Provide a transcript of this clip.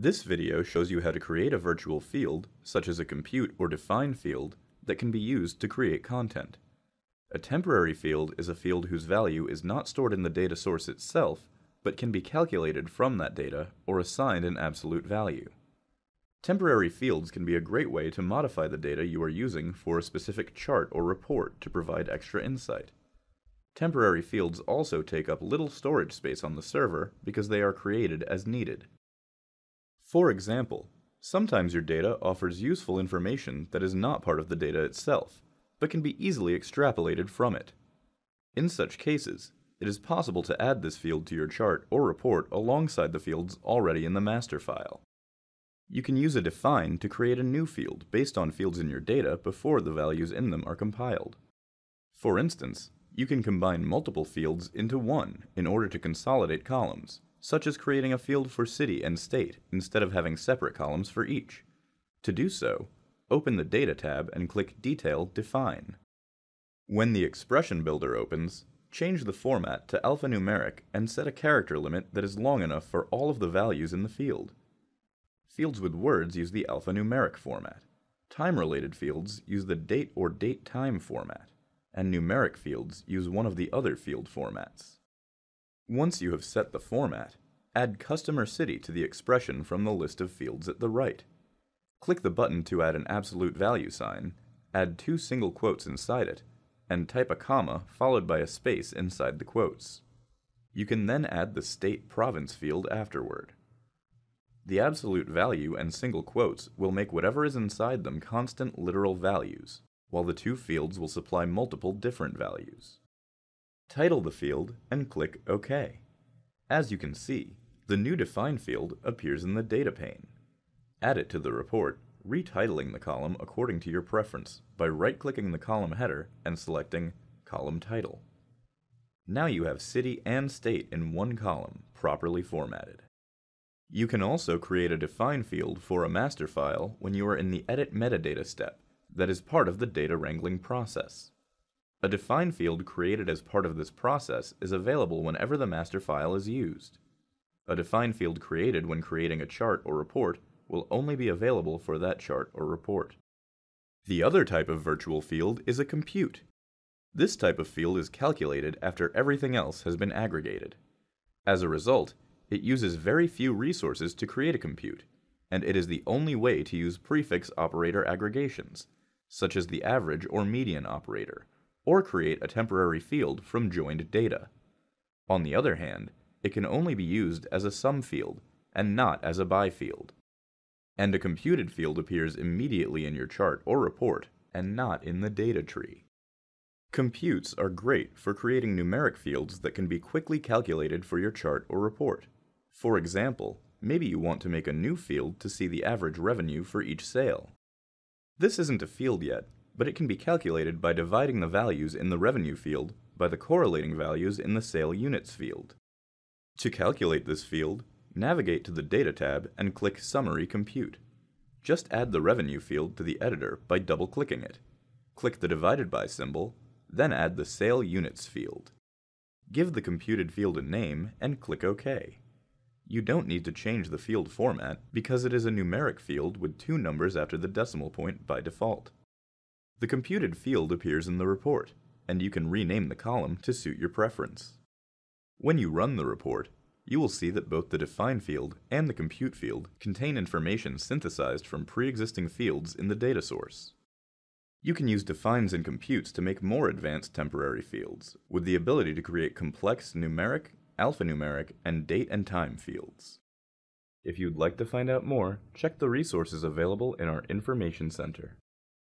This video shows you how to create a virtual field, such as a compute or define field, that can be used to create content. A temporary field is a field whose value is not stored in the data source itself, but can be calculated from that data or assigned an absolute value. Temporary fields can be a great way to modify the data you are using for a specific chart or report to provide extra insight. Temporary fields also take up little storage space on the server because they are created as needed. For example, sometimes your data offers useful information that is not part of the data itself, but can be easily extrapolated from it. In such cases, it is possible to add this field to your chart or report alongside the fields already in the master file. You can use a define to create a new field based on fields in your data before the values in them are compiled. For instance, you can combine multiple fields into one in order to consolidate columns, such as creating a field for city and state instead of having separate columns for each. To do so, open the Data tab and click Detail Define. When the expression builder opens, change the format to alphanumeric and set a character limit that is long enough for all of the values in the field. Fields with words use the alphanumeric format. Time-related fields use the date or date time format, and numeric fields use one of the other field formats. Once you have set the format, add customer city to the expression from the list of fields at the right. Click the button to add an absolute value sign, add two single quotes inside it, and type a comma followed by a space inside the quotes. You can then add the state province field afterward. The absolute value and single quotes will make whatever is inside them constant literal values, while the two fields will supply multiple different values. Title the field and click OK. As you can see, the new define field appears in the data pane. Add it to the report, retitling the column according to your preference by right-clicking the column header and selecting Column Title. Now you have city and state in one column, properly formatted. You can also create a define field for a master file when you are in the Edit Metadata step that is part of the data wrangling process. A define field created as part of this process is available whenever the master file is used. A define field created when creating a chart or report will only be available for that chart or report. The other type of virtual field is a compute. This type of field is calculated after everything else has been aggregated. As a result, it uses very few resources to create a compute, and it is the only way to use prefix operator aggregations, such as the average or median operator, or create a temporary field from joined data. On the other hand, it can only be used as a sum field, and not as a by field. And a computed field appears immediately in your chart or report, and not in the data tree. Computes are great for creating numeric fields that can be quickly calculated for your chart or report. For example, maybe you want to make a new field to see the average revenue for each sale. This isn't a field yet, but it can be calculated by dividing the values in the revenue field by the correlating values in the sale units field. To calculate this field, navigate to the Data tab and click Summary Compute. Just add the revenue field to the editor by double-clicking it. Click the divided by symbol, then add the sale units field. Give the computed field a name and click OK. You don't need to change the field format because it is a numeric field with two numbers after the decimal point by default. The computed field appears in the report, and you can rename the column to suit your preference. When you run the report, you will see that both the define field and the compute field contain information synthesized from pre-existing fields in the data source. You can use defines and computes to make more advanced temporary fields, with the ability to create complex numeric, alphanumeric, and date and time fields. If you'd like to find out more, check the resources available in our Information Center.